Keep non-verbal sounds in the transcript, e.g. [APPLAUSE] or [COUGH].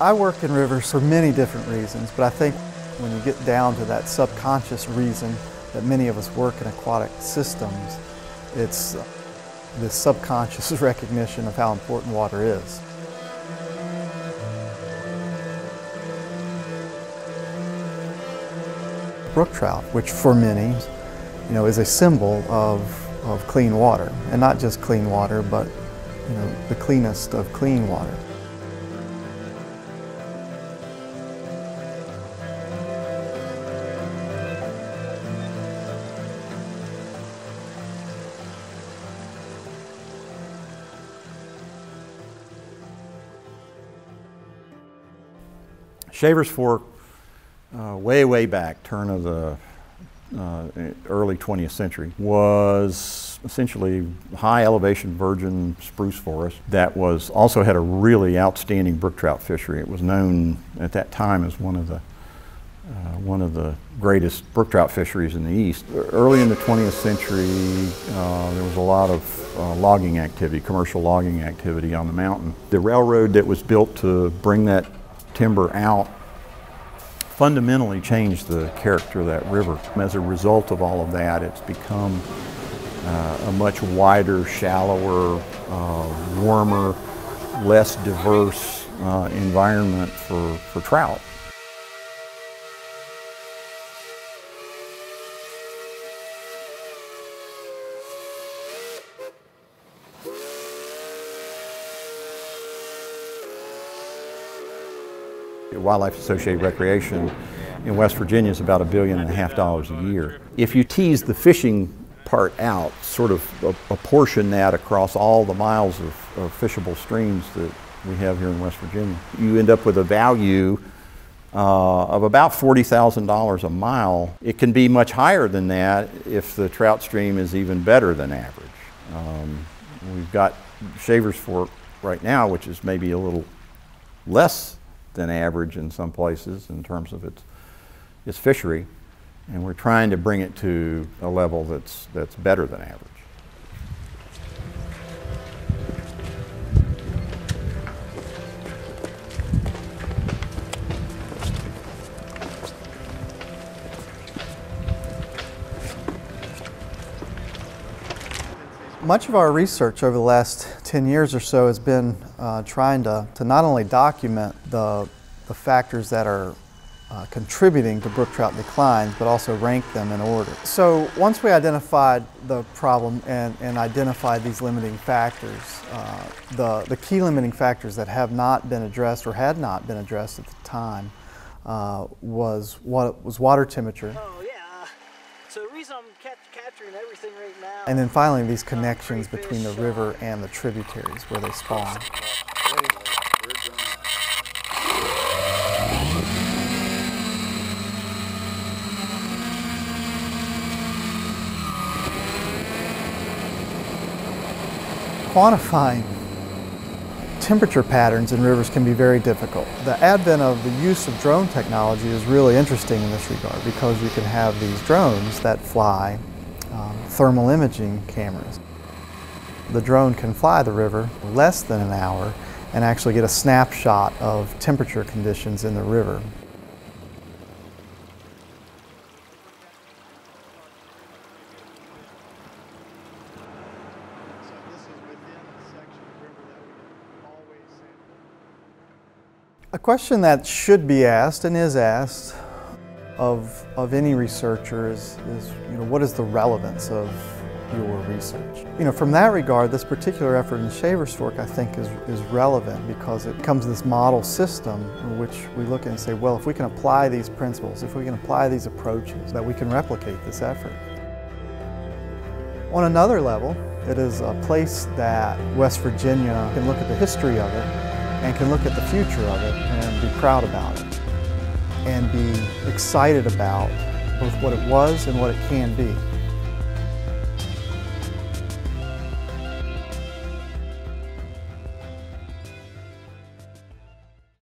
I work in rivers for many different reasons, but I think when you get down to that subconscious reason that many of us work in aquatic systems, it's uh, the subconscious [LAUGHS] recognition of how important water is. Brook trout, which for many, you know, is a symbol of, of clean water, and not just clean water, but you know, the cleanest of clean water. Shavers Fork, uh, way, way back, turn of the uh, early 20th century, was essentially high elevation virgin spruce forest that was also had a really outstanding brook trout fishery. It was known at that time as one of the uh, one of the greatest brook trout fisheries in the east. Early in the 20th century, uh, there was a lot of uh, logging activity, commercial logging activity on the mountain. The railroad that was built to bring that timber out fundamentally changed the character of that river. As a result of all of that, it's become uh, a much wider, shallower, uh, warmer, less diverse uh, environment for, for trout. Wildlife Associated Recreation in West Virginia is about a billion and a half dollars a year. If you tease the fishing part out, sort of apportion that across all the miles of, of fishable streams that we have here in West Virginia, you end up with a value uh, of about $40,000 a mile. It can be much higher than that if the trout stream is even better than average. Um, we've got Shavers Fork right now, which is maybe a little less than average in some places in terms of its, its fishery. And we're trying to bring it to a level that's, that's better than average. Much of our research over the last 10 years or so has been uh, trying to, to not only document the, the factors that are uh, contributing to brook trout declines, but also rank them in order. So once we identified the problem and, and identified these limiting factors, uh, the, the key limiting factors that have not been addressed or had not been addressed at the time uh, was, what, was water temperature. Oh, yeah. So the reason I'm catch, capturing everything right now. And then finally, these connections between the river and the tributaries where they spawn. Quantifying temperature patterns in rivers can be very difficult. The advent of the use of drone technology is really interesting in this regard because you can have these drones that fly um, thermal imaging cameras. The drone can fly the river less than an hour and actually get a snapshot of temperature conditions in the river. A question that should be asked and is asked of, of any researcher is, is you know, what is the relevance of your research? You know, from that regard, this particular effort in Shavers Fork, I think, is, is relevant because it becomes this model system in which we look at and say, well, if we can apply these principles, if we can apply these approaches, that we can replicate this effort. On another level, it is a place that West Virginia can look at the history of it and can look at the future of it and be proud about it and be excited about both what it was and what it can be.